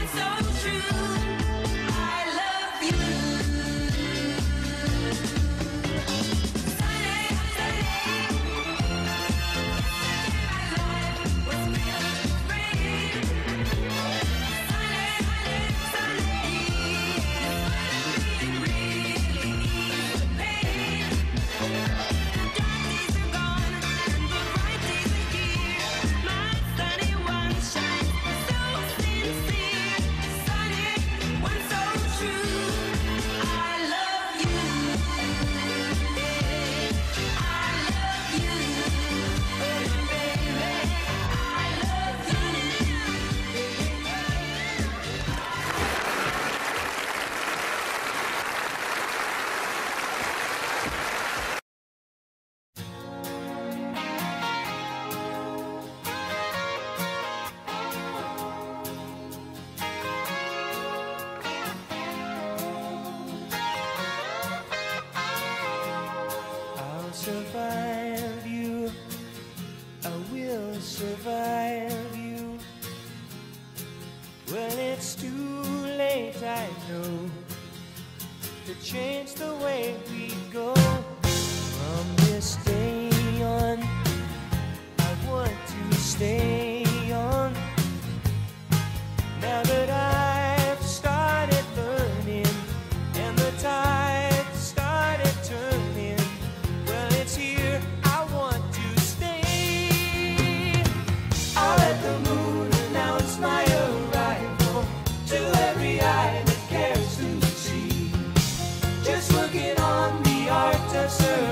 So true? I love you. survive you. I will survive you. Well, it's too late, I know, to change the way we go. From this day on, I want to stay. answer.